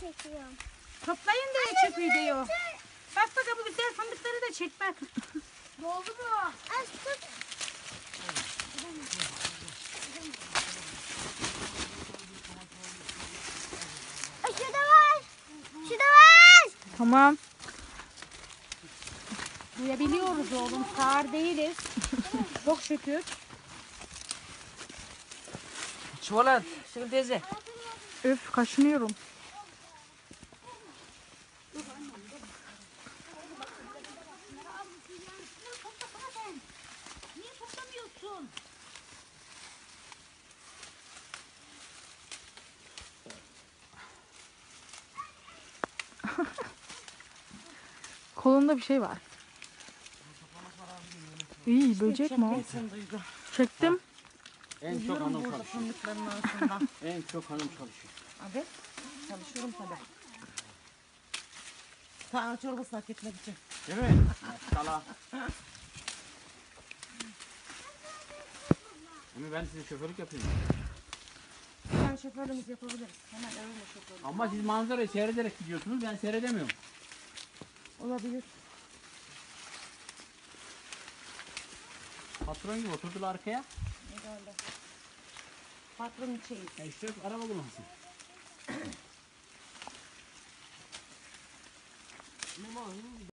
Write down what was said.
çekiyorum. Toplayın diye çek videoyu. Bak bak bu güzel fındıkları da çek bak. Doldu mu? Az tut. Şurada var. Şurada var. Tamam. Duyabiliyoruz oğlum. Sağır değiliz. Çok şükür. Çikolata. Şöyle teyze. Öf kaşınıyorum. Kolunda bir şey var. İyi böcek mi o? Çektim. En çok hanım Burada çalışıyor. fındıkların arasında. En çok hanım çalışıyor. Abi çalışıyorum tabii. Sağ çorbası hak etmek için. Değil mi? Maşallah. Ama ben size şoförlük yapayım. Sen şoförlüğümüz yapabiliriz. Hemen öyle şoförlük. Ama siz manzarayı seyrederek gidiyorsunuz. Ben seyredemiyorum. Olabilir. Patron gibi oturdular arkaya. Herhalde. Patron içeyiz. Ya işte araba bulunsun.